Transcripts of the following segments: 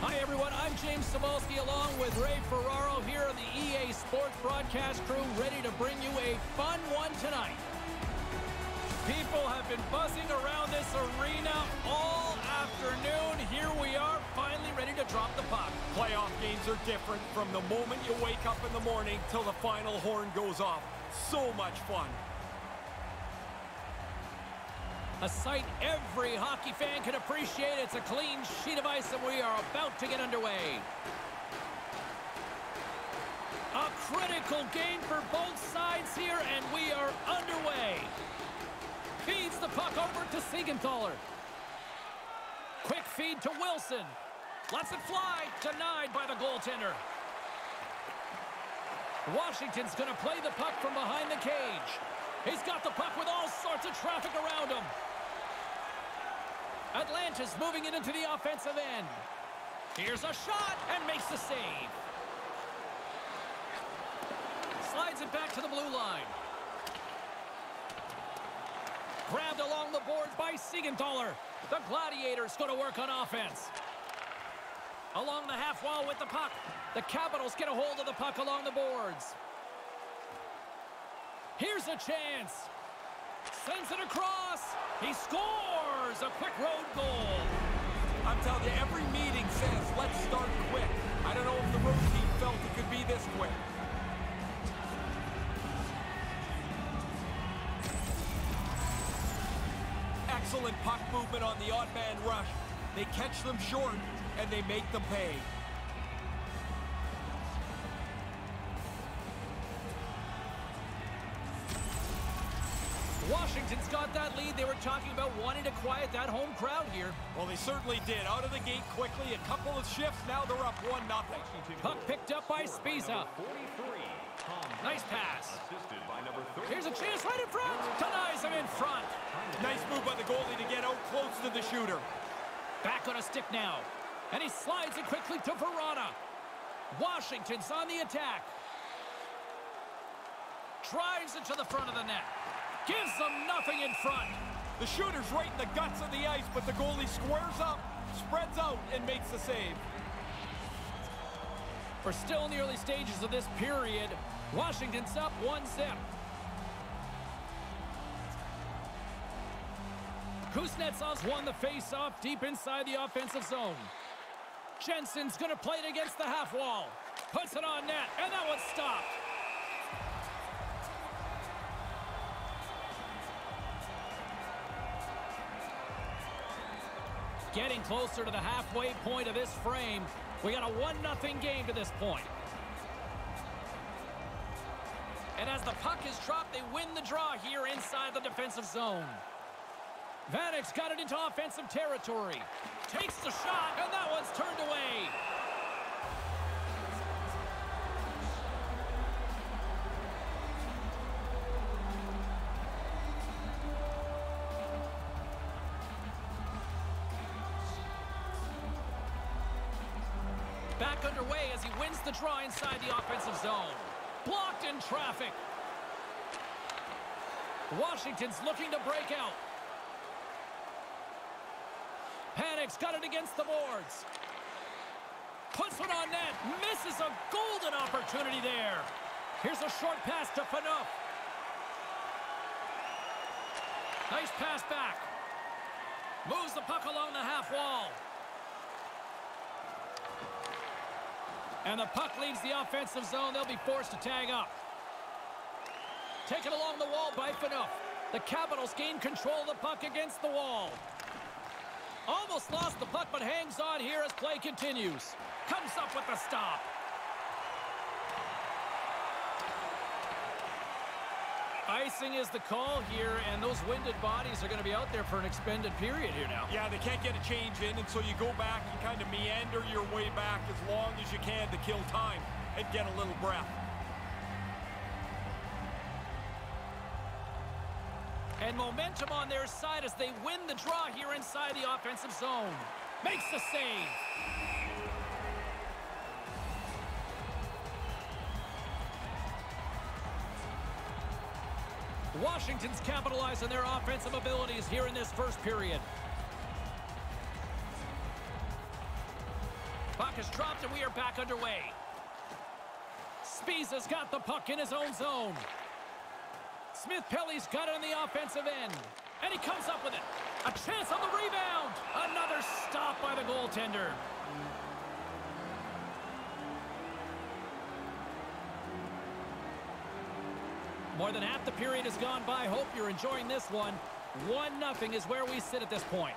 Hi, everyone. I'm James Cybulski along with Ray Ferraro here on the EA Sports broadcast crew, ready to bring you a fun one tonight. People have been buzzing around this arena all afternoon. Here we are, finally ready to drop the puck. Playoff games are different from the moment you wake up in the morning till the final horn goes off. So much fun. A sight every hockey fan can appreciate. It's a clean sheet of ice, and we are about to get underway. A critical game for both sides here, and we are underway. Feeds the puck over to Siegenthaler. Quick feed to Wilson. Lets it fly. Denied by the goaltender. Washington's going to play the puck from behind the cage. He's got the puck with all sorts of traffic around him. Atlanta's moving it into the offensive end. Here's a shot and makes the save. Slides it back to the blue line. Grabbed along the boards by Siegenthaler. The Gladiators going to work on offense. Along the half wall with the puck. The Capitals get a hold of the puck along the boards. Here's a chance. Sends it across. He scores a quick road goal. I'm telling you, every meeting says, let's start quick. I don't know if the road team felt it could be this quick. Excellent puck movement on the odd man rush. They catch them short, and they make them pay. Washington's got that lead. They were talking about wanting to quiet that home crowd here. Well, they certainly did. Out of the gate quickly, a couple of shifts, now they're up 1 nothing. Puck picked up by Spezza. Nice pass. Here's a chance right in front. Denies him in front. Nice move by the goalie to get out close to the shooter. Back on a stick now. And he slides it quickly to Vrana. Washington's on the attack. Drives it to the front of the net. Gives them nothing in front. The shooter's right in the guts of the ice, but the goalie squares up, spreads out, and makes the save. We're still in the early stages of this period. Washington's up one zip. Kuznetsov's won the face-off deep inside the offensive zone. Jensen's going to play it against the half wall. Puts it on net, and that one's stopped. Getting closer to the halfway point of this frame. We got a 1-0 game to this point. And as the puck is dropped, they win the draw here inside the defensive zone. Vanek's got it into offensive territory. Takes the shot, and that one's turned away. Back underway as he wins the draw inside the offensive zone. Blocked in traffic. Washington's looking to break out. Panik's got it against the boards. Puts it on net. Misses a golden opportunity there. Here's a short pass to Phaneuf. Nice pass back. Moves the puck along the half wall. And the puck leaves the offensive zone. They'll be forced to tag up. Taken along the wall by Phaneuf. The Capitals gain control of the puck against the wall. Almost lost the puck, but hangs on here as play continues. Comes up with the stop. Icing is the call here, and those winded bodies are going to be out there for an expended period here now. Yeah, they can't get a change in, and so you go back, you kind of meander your way back as long as you can to kill time and get a little breath. And momentum on their side as they win the draw here inside the offensive zone. Makes the save. Washington's capitalized on their offensive abilities here in this first period. Puck is dropped and we are back underway. Spies has got the puck in his own zone. Smith Pelly's got it on the offensive end. And he comes up with it. A chance on the rebound. Another stop by the goaltender. More than half the period has gone by. Hope you're enjoying this one. 1-0 is where we sit at this point.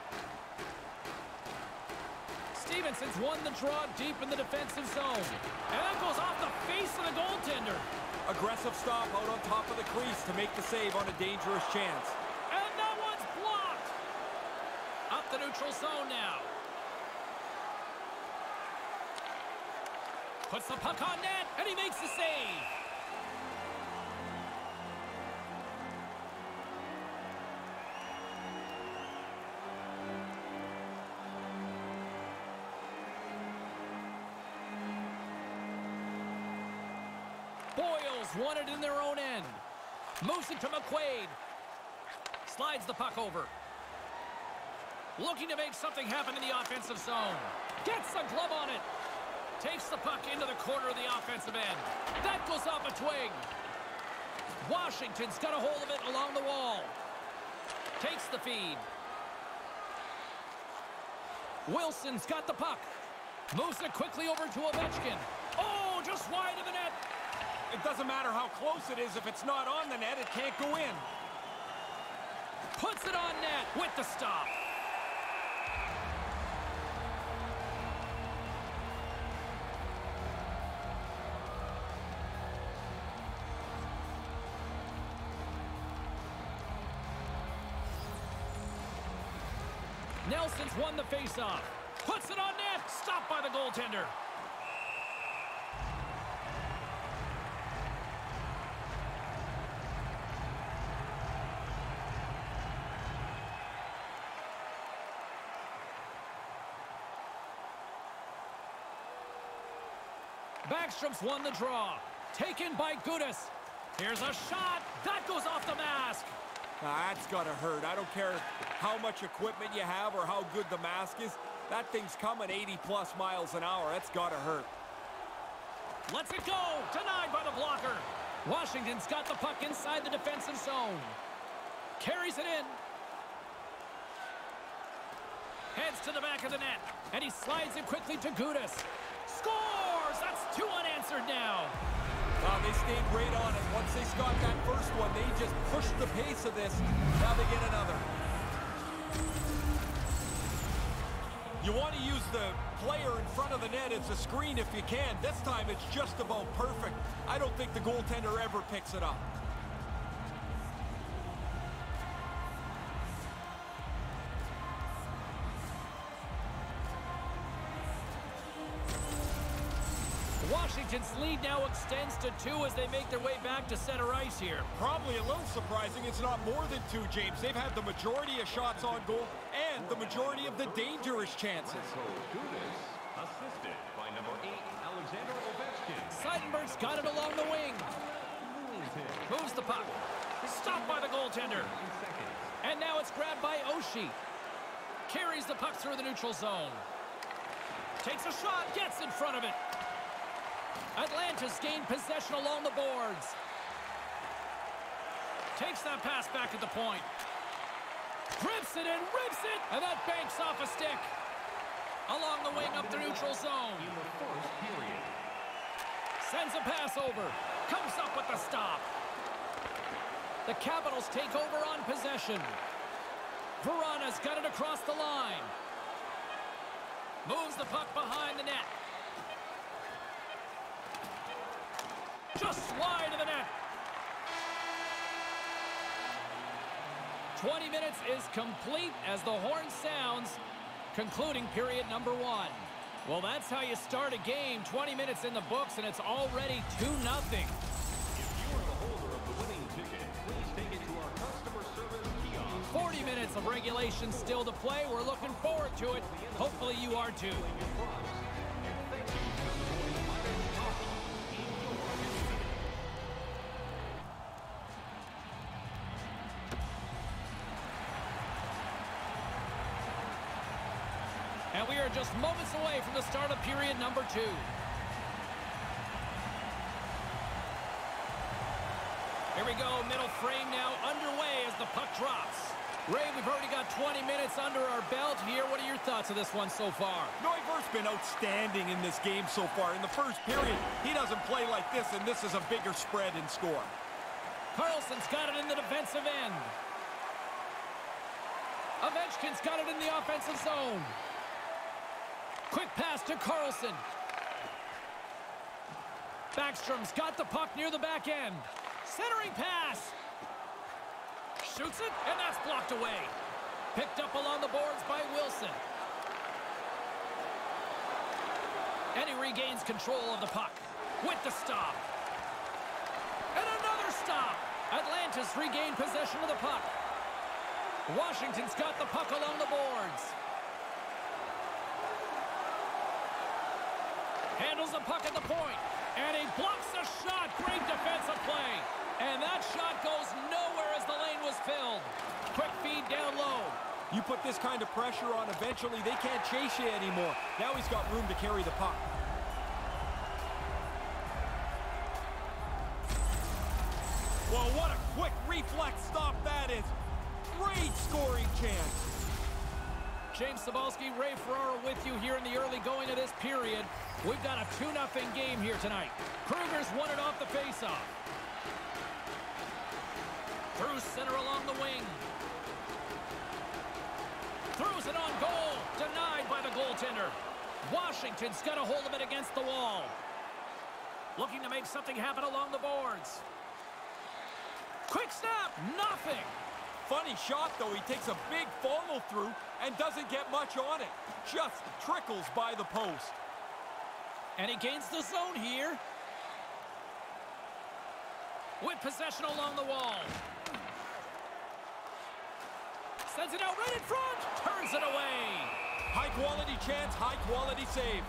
Stevenson's won the draw deep in the defensive zone. And that goes off the face of the goaltender. Aggressive stop out on top of the crease to make the save on a dangerous chance. And that one's blocked. Up the neutral zone now. Puts the puck on net, and he makes the save. Boyles won it in their own end. Moves it to McQuaid. Slides the puck over. Looking to make something happen in the offensive zone. Gets the glove on it. Takes the puck into the corner of the offensive end. That goes off a twig. Washington's got a hold of it along the wall. Takes the feed. Wilson's got the puck. Moves it quickly over to Ovechkin. Oh, just wide of the net. It doesn't matter how close it is. If it's not on the net, it can't go in. Puts it on net with the stop. Nelson's won the faceoff. Puts it on net. Stopped by the goaltender. Backstrom's won the draw. Taken by Gudas. Here's a shot. That goes off the mask. that's got to hurt. I don't care how much equipment you have or how good the mask is. That thing's coming 80-plus miles an hour. That's got to hurt. Lets it go. Denied by the blocker. Washington's got the puck inside the defensive zone. Carries it in. Heads to the back of the net. And he slides it quickly to Gudas. Now. Uh, they stayed right on it. Once they got that first one, they just pushed the pace of this. Now they get another. You want to use the player in front of the net as a screen if you can. This time it's just about perfect. I don't think the goaltender ever picks it up. Washington's lead now extends to two as they make their way back to center ice here. Probably a little surprising it's not more than two, James. They've had the majority of shots on goal and the majority of the dangerous chances. Assisted by number eight, Alexander Ovechkin. Seidenberg's got it along the wing. Moves the puck. Stopped by the goaltender. And now it's grabbed by Oshie. Carries the puck through the neutral zone. Takes a shot, gets in front of it. Atlanta's gained possession along the boards. Takes that pass back at the point. Grips it and rips it, and that banks off a stick. Along the wing up the neutral zone. In the first period. Sends a pass over. Comes up with the stop. The Capitals take over on possession. Vrana's got it across the line. Moves the puck behind the net. Just wide of the net. 20 minutes is complete as the horn sounds, concluding period number one. Well, that's how you start a game. 20 minutes in the books, and it's already 2-0. If you are the holder of the winning ticket, please take it to our customer service kiosk. 40 minutes of regulation still to play. We're looking forward to it. Hopefully you are too. Just moments away from the start of period number two. Here we go, middle frame now underway as the puck drops. Ray, we've already got 20 minutes under our belt here. What are your thoughts of this one so far? Neuvirth's been outstanding in this game so far. In the first period, he doesn't play like this, and this is a bigger spread in score. Carlson's got it in the defensive end. Ovechkin's got it in the offensive zone. Quick pass to Carlson. Backstrom's got the puck near the back end. Centering pass. Shoots it, and that's blocked away. Picked up along the boards by Wilson. And he regains control of the puck with the stop. And another stop. Atlanta's regained possession of the puck. Washington's got the puck along the boards. Handles the puck at the point. And he blocks the shot. Great defensive play. And that shot goes nowhere as the lane was filled. Quick feed down low. You put this kind of pressure on, eventually they can't chase you anymore. Now he's got room to carry the puck. Well, what a quick reflex stop that is. Great scoring chance. James Cybulski, Ray Ferraro with you here in the early going of this period. We've got a 2-0 game here tonight. Kruger's won it off the faceoff. Through center along the wing. Throws it on goal. Denied by the goaltender. Washington's got a hold of it against the wall. Looking to make something happen along the boards. Quick snap. Nothing. Funny shot, though. He takes a big follow-through and doesn't get much on it. Just trickles by the post. And he gains the zone here. With possession along the wall. Sends it out right in front. Turns it away. High-quality chance, high-quality save.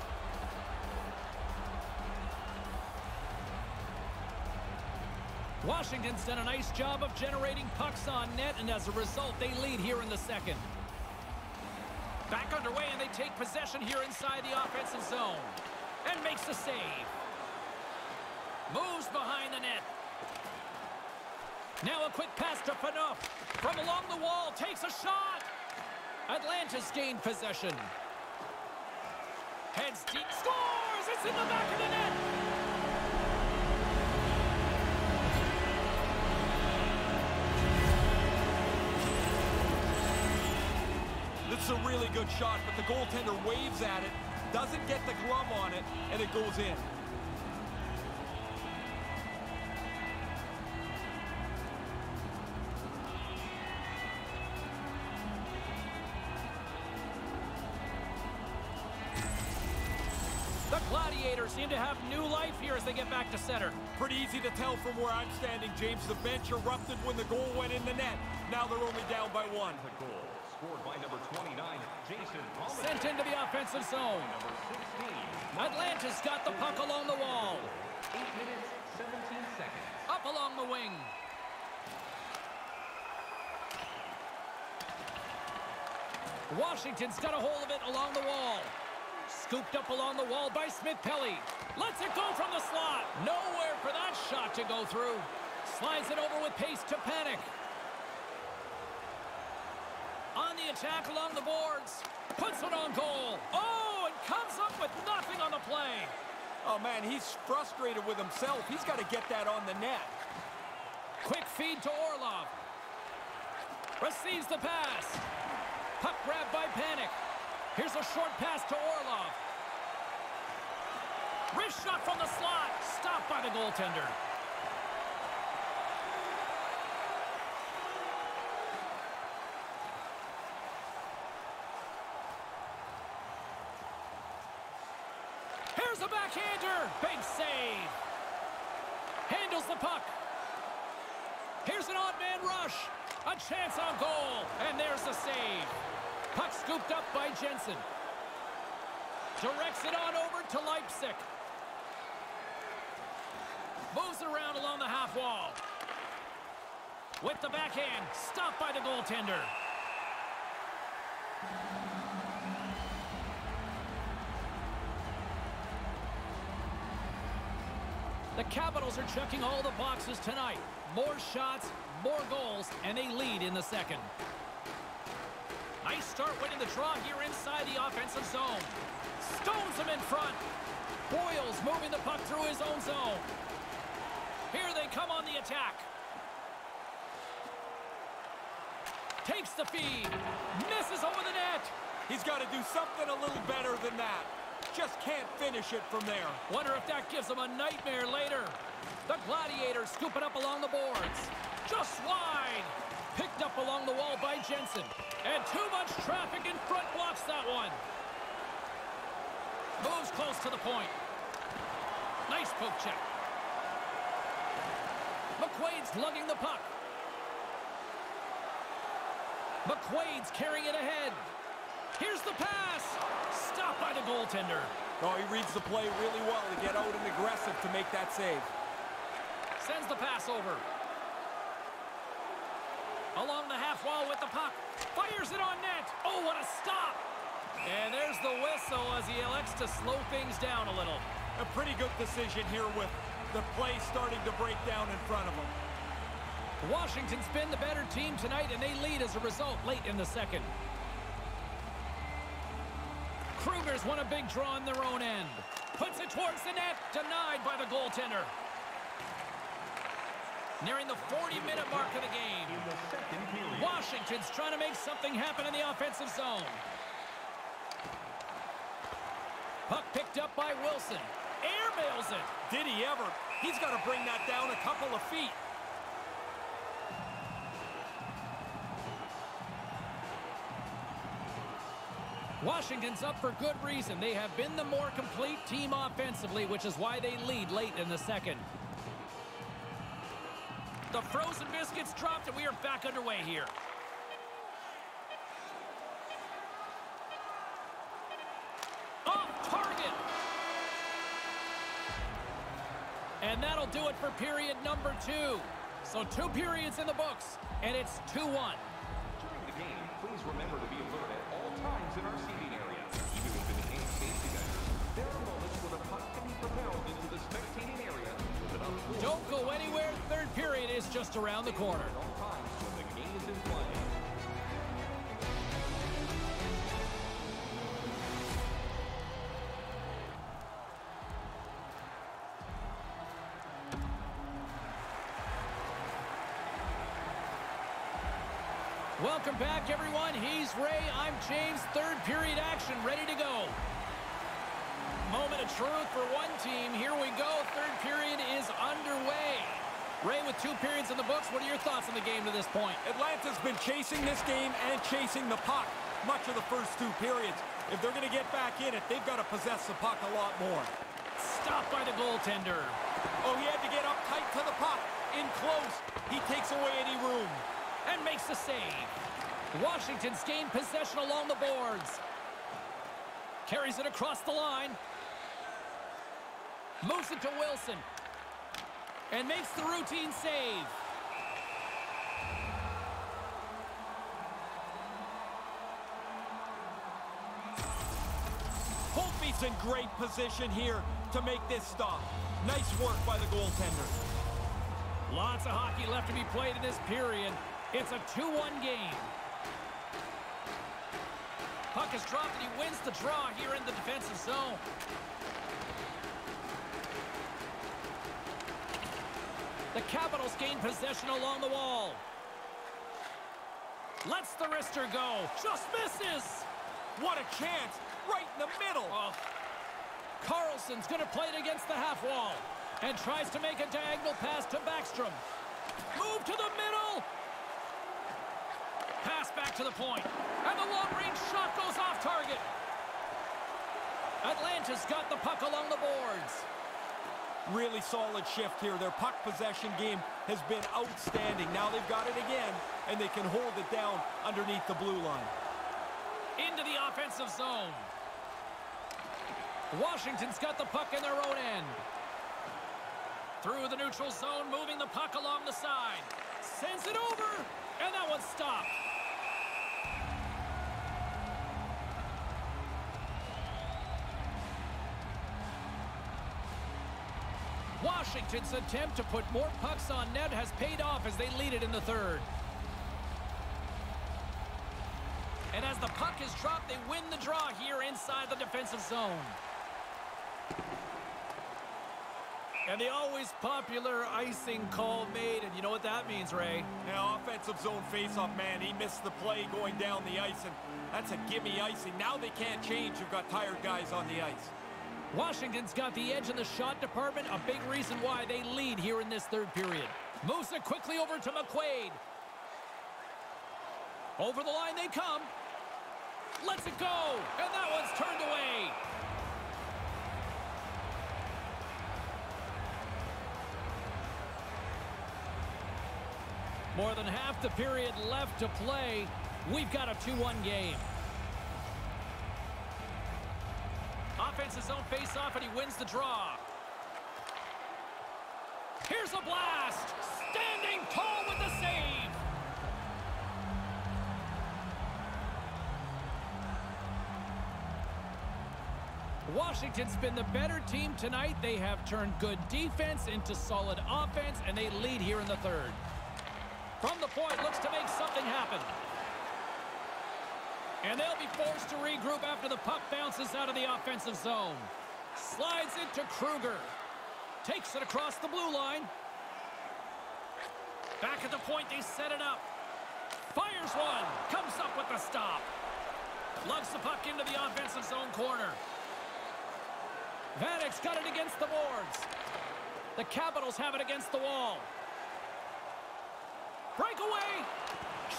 Washington's done a nice job of generating pucks on net, and as a result, they lead here in the second. Back underway, and they take possession here inside the offensive zone. And makes the save. Moves behind the net. Now a quick pass to Phaneuf. From along the wall, takes a shot. Atlanta's gained possession. Heads deep, scores! It's in the back of the net! This is a really good shot, but the goaltender waves at it, doesn't get the glove on it, and it goes in. The Gladiators seem to have new life here as they get back to center. Pretty easy to tell from where I'm standing, James. The bench erupted when the goal went in the net. Now they're only down by one. The goal scored by number 29, Jason Palmer. Sent into the offensive zone. Number 16, Atlanta's got the puck along the wall. 8 minutes, 17 seconds. Up along the wing. Washington's got a hold of it along the wall. Scooped up along the wall by Smith-Pelly. Lets it go from the slot. Nowhere for that shot to go through. Slides it over with pace to Panik. On the attack along the boards. Puts it on goal. Oh, and comes up with nothing on the play. Oh, man, he's frustrated with himself. He's got to get that on the net. Quick feed to Orlov. Receives the pass. Puck grab by Panik. Here's a short pass to Orlov. Wrist shot from the slot. Stopped by the goaltender. Here's a backhander. Big save. Handles the puck. Here's an odd man rush. A chance on goal. And there's the save. Puck scooped up by Jensen. Directs it on over to Leipsic. Moves around along the half wall. With the backhand. Stopped by the goaltender. The Capitals are checking all the boxes tonight. More shots, more goals, and they lead in the second. Nice start winning the draw here inside the offensive zone. Stones him in front. Boyles moving the puck through his own zone. Here they come on the attack. Takes the feed. Misses over the net. He's got to do something a little better than that. Just can't finish it from there. Wonder if that gives him a nightmare later. The Gladiators scooping up along the boards. Just wide. Picked up along the wall by Jensen. And too much traffic in front blocks that one. Moves close to the point. Nice poke check. McQuaid's lugging the puck. McQuaid's carrying it ahead. Here's the pass. Stopped by the goaltender. Oh, he reads the play really well to get out and aggressive to make that save. Sends the pass over. Along the half wall with the puck. Fires it on net. Oh, what a stop. And there's the whistle as he elects to slow things down a little. A pretty good decision here with the play starting to break down in front of him. Washington's been the better team tonight, and they lead as a result late in the second. Kruger's won a big draw on their own end. Puts it towards the net, denied by the goaltender. Nearing the 40-minute mark of the game. In the second period. Washington's trying to make something happen in the offensive zone. Puck picked up by Wilson. Airmails it. Did he ever? He's got to bring that down a couple of feet. Washington's up for good reason. They have been the more complete team offensively, which is why they lead late in the second. The frozen biscuits dropped, and we are back underway here. Off target. And that'll do it for period number two. So two periods in the books, and it's 2-1. During the game, please remember to be alert times in our seating area. Even within the game safety measures, there are moments where the puck can be propelled into the spectating area with enough force Don't go anywhere. Third period is just around the corner. Welcome back, everyone. He's Ray. I'm James. Third period action ready to go. Moment of truth for one team. Here we go. Third period is underway. Ray, with two periods in the books, what are your thoughts on the game to this point? Atlanta's been chasing this game and chasing the puck much of the first two periods. If they're going to get back in it, they've got to possess the puck a lot more. Stopped by the goaltender. Oh, he had to get up tight to the puck. In close, he takes away any room. And makes the save. Washington's gained possession along the boards. Carries it across the line. Moves it to Wilson. And makes the routine save. Holtby's in great position here to make this stop. Nice work by the goaltender. Lots of hockey left to be played in this period. It's a 2-1 game. Puck is dropped and he wins the draw here in the defensive zone. The Capitals gain possession along the wall. Lets the wrister go. Just misses. What a chance! Right in the middle! Oh. Carlson's going to play it against the half wall. And tries to make a diagonal pass to Backstrom. Move to the middle. Back to the point. And the long-range shot goes off target. Atlanta's got the puck along the boards. Really solid shift here. Their puck possession game has been outstanding. Now they've got it again, and they can hold it down underneath the blue line. Into the offensive zone. Washington's got the puck in their own end. Through the neutral zone, moving the puck along the side. Sends it over, and that one's stopped. Washington's attempt to put more pucks on net has paid off as they lead it in the third. And as the puck is dropped, they win the draw here inside the defensive zone. And the always popular icing call made, and you know what that means, Ray? Now, offensive zone faceoff, man, he missed the play going down the ice, and that's a gimme icing. Now they can't change. You've got tired guys on the ice. Washington's got the edge in the shot department, a big reason why they lead here in this third period. Moves it quickly over to McQuaid. Over the line they come. Lets it go, and that one's turned away. More than half the period left to play. We've got a 2-1 game. Offense zone face-off, and he wins the draw. Here's a blast! Standing tall with the save! Washington's been the better team tonight. They have turned good defense into solid offense, and they lead here in the third. From the point, looks to make something happen. And they'll be forced to regroup after the puck bounces out of the offensive zone. Slides it to Kruger. Takes it across the blue line. Back at the point, they set it up. Fires one. Comes up with the stop. Lugs the puck into the offensive zone corner. Vanek's got it against the boards. The Capitals have it against the wall. Breakaway!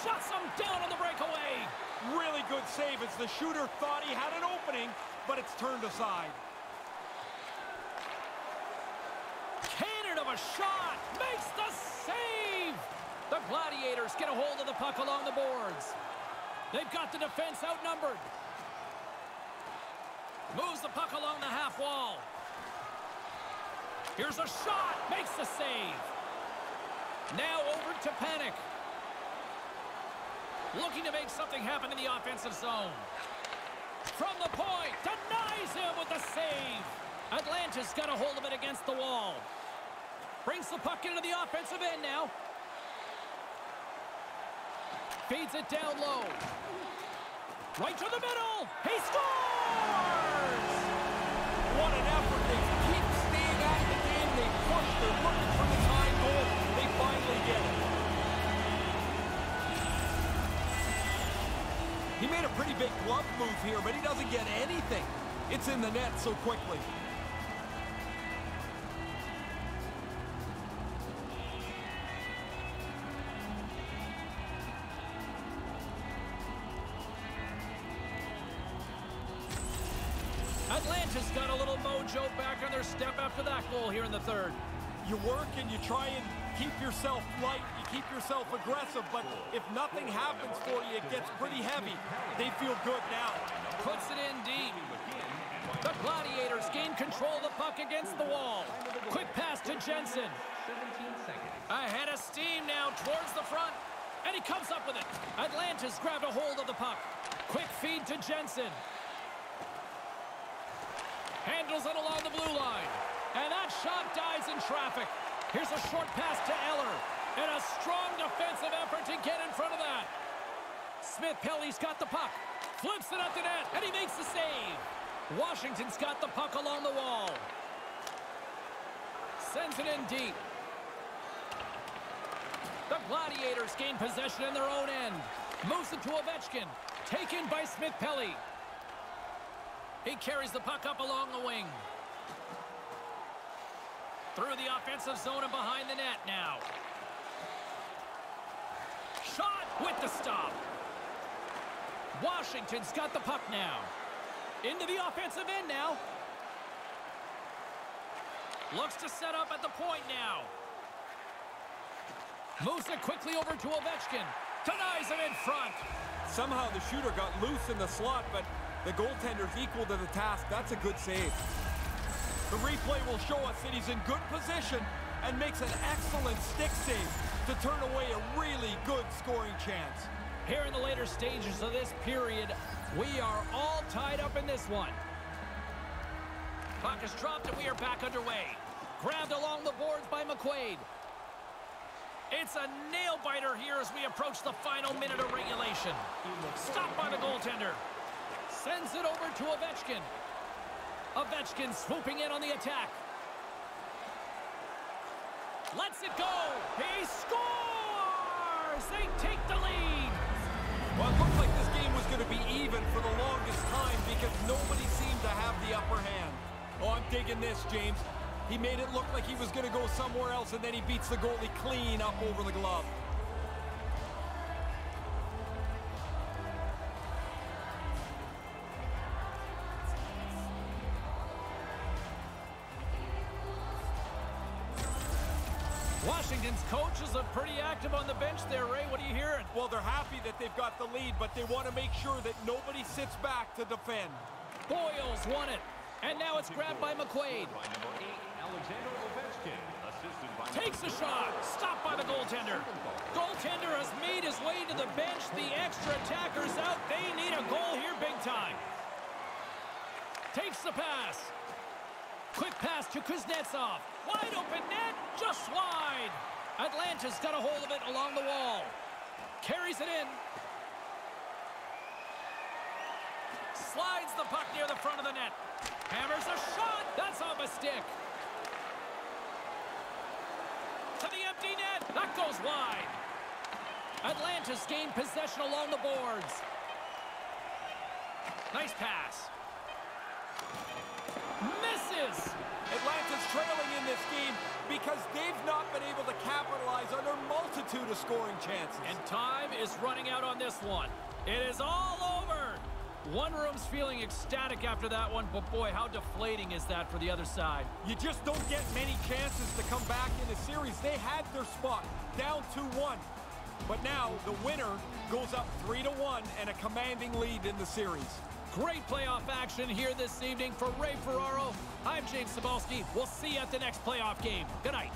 Shuts them down on the breakaway. Really good save as the shooter thought he had an opening, but it's turned aside. Cannon of a shot! Makes the save! The Gladiators get a hold of the puck along the boards. They've got the defense outnumbered. Moves the puck along the half wall. Here's a shot! Makes the save. Now over to Panik. Looking to make something happen in the offensive zone. From the point, denies him with the save. Atlanta's got a hold of it against the wall. Brings the puck into the offensive end now. Feeds it down low. Right to the middle. He scores! What an effort. He made a pretty big glove move here, but he doesn't get anything. It's in the net so quickly. Atlanta's got a little mojo back on their step after that goal here in the third. You work and you try and keep yourself light, you keep yourself aggressive, but if nothing happens for you, it gets pretty heavy. They feel good now. Puts it in deep. The Gladiators gain control of the puck against the wall. Quick pass to Jensen. 17 seconds. Ahead of steam now towards the front. And he comes up with it. Atlanta's grabbed a hold of the puck. Quick feed to Jensen. Handles it along the blue line. And that shot dies in traffic. Here's a short pass to Eller. And a strong defensive effort to get in front of that. Smith Pelly's got the puck. Flips it up the net. And he makes the save. Washington's got the puck along the wall. Sends it in deep. The Gladiators gain possession in their own end. Moves it to Ovechkin. Taken by Smith Pelly. He carries the puck up along the wing. Through the offensive zone and behind the net now. Shot with the stop. Washington's got the puck now. Into the offensive end now. Looks to set up at the point now. Moves it quickly over to Ovechkin. Denies him in front. Somehow the shooter got loose in the slot, but the goaltender's equal to the task. That's a good save. The replay will show us that he's in good position and makes an excellent stick save to turn away a really good scoring chance. Here in the later stages of this period, we are all tied up in this one. Puck is dropped and we are back underway. Grabbed along the boards by McQuaid. It's a nail-biter here as we approach the final minute of regulation. Stopped by the goaltender. Sends it over to Ovechkin. Ovechkin swooping in on the attack. Lets it go. He scores! They take the lead. Well, it looked like this game was going to be even for the longest time because nobody seemed to have the upper hand. Oh, I'm digging this, James. He made it look like he was going to go somewhere else, and then he beats the goalie clean up over the glove. Are pretty active on the bench there, Ray. What are you hearing? Well, they're happy that they've got the lead, but they want to make sure that nobody sits back to defend. Boyles won it. And now it's grabbed by McQuaid. By number eight, Alexander Ovechkin. Assisted by Takes a shot. Stopped by the goaltender. Goaltender has made his way to the bench. The extra attacker's out. They need a goal here big time. Takes the pass. Quick pass to Kuznetsov. Wide open net. Just wide. Atlanta's got a hold of it along the wall. Carries it in. Slides the puck near the front of the net. Hammers a shot. That's off a stick. To the empty net. That goes wide. Atlanta's gained possession along the boards. Nice pass. Misses. Atlanta's trailing in this game because they've not been able to on their multitude of scoring chances. And time is running out on this one. It is all over. One room's feeling ecstatic after that one, but boy, how deflating is that for the other side? You just don't get many chances to come back in the series. They had their spot, down 2-1. But now the winner goes up 3-1 and a commanding lead in the series. Great playoff action here this evening for Ray Ferraro. I'm James Cybulski. We'll see you at the next playoff game. Good night.